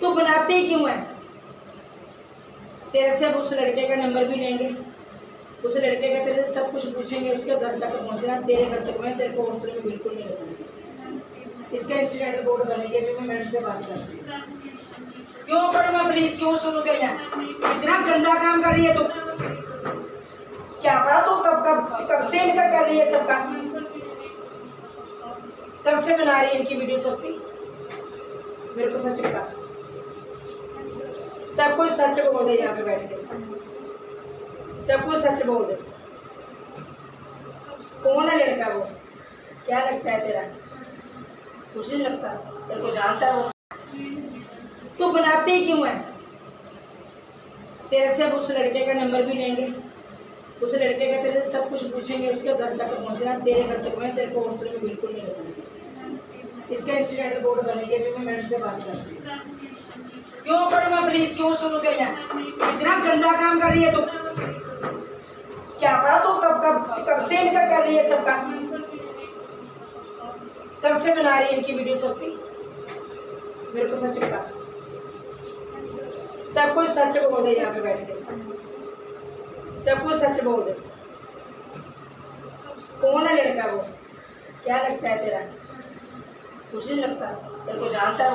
तू बनाते क्यों है? तेरे से अब उस लड़के का नंबर भी लेंगे। उस लड़के का तेरे से सब कुछ पूछेंगे, उसके घर तक पहुँचना, तेरे घर तक मैं तेरे को हॉस्टल में बिल्कुल नहीं रखूँगी इसका इंसिडेंट रिपोर्ट बनेगी फिर मैं मैडम से बात करती हूँ। क्यों मैं प्लीज़ क्यों शुरू कर मैं? इतना गंदा काम कर रही है तू। क्या पता तू? कब कब कब से इनका कर रही है सबका? कब से बना रही है इनकी वीडियो सबकी? मेरे को सच बता। सब कुछ सच बोल दे यहाँ पे बैठ के। सब कुछ सच बोल दे। कौन है लड़का वो? क्या लगता है तेरा? कुछ नहीं लगता। तेरे को जानता है वो। तू बनाते क्यों है? तेरे से अब उस लड़के का नंबर भी लेंगे। उस लड़के का तेरे से सब कुछ पूछेंगे। उसके घर तक पहुँचना। तेरे घर तक मैं तेरे को हॉस्टल में बिल्कुल नहीं रखूँगी इसका इंसिडेंट रिपोर्ट बनेगी फिर मैं मैडम से बात करती हूँ। क्यों मैं प्लीज़ क्यों शुरू कर इतना गंदा काम कर रही है तू। क्या पता तू? कब कब कब से इनका कर रही है सबका? कब से बना रही है इनकी वीडियो सबकी? मेरे को सच बता। सब कुछ सच बोल दे यहाँ पे बैठ के। सब कुछ सच बोल दे। कौन है लड़का वो? क्या लगता है तेरा? नहीं लगता तेरे को जानता है।